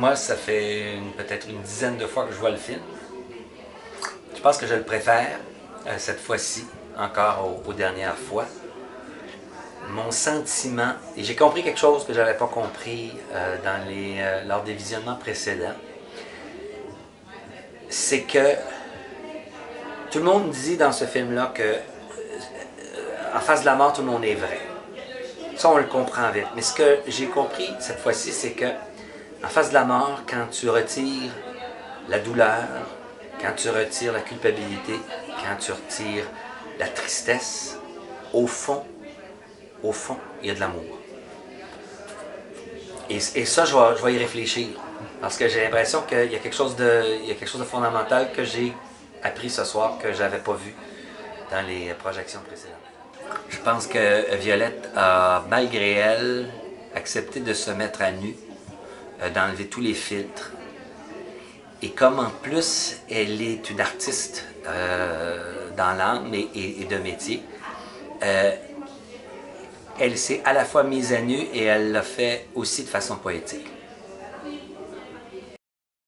Moi, ça fait peut-être une dizaine de fois que je vois le film. Je pense que je le préfère euh, cette fois-ci, encore aux, dernières fois. Mon sentiment, et j'ai compris quelque chose que je n'avais pas compris euh, dans les, euh, lors des visionnements précédents, c'est que tout le monde dit dans ce film-là que en face de la mort, tout le monde est vrai. Ça, on le comprend vite. Mais ce que j'ai compris cette fois-ci, c'est que en face de la mort, quand tu retires la douleur, quand tu retires la culpabilité, quand tu retires la tristesse, au fond, au fond, il y a de l'amour. Et, ça, je vais, y réfléchir. Parce que j'ai l'impression qu'il y, a quelque chose de, il y a quelque chose de fondamental que j'ai appris ce soir que je n'avais pas vu dans les projections précédentes. Je pense que Violette a, malgré elle, accepté de se mettre à nu, d'enlever tous les filtres. Et comme en plus, elle est une artiste euh, dans l'âme et, de métier, euh, elle s'est à la fois mise à nu et elle l'a fait aussi de façon poétique.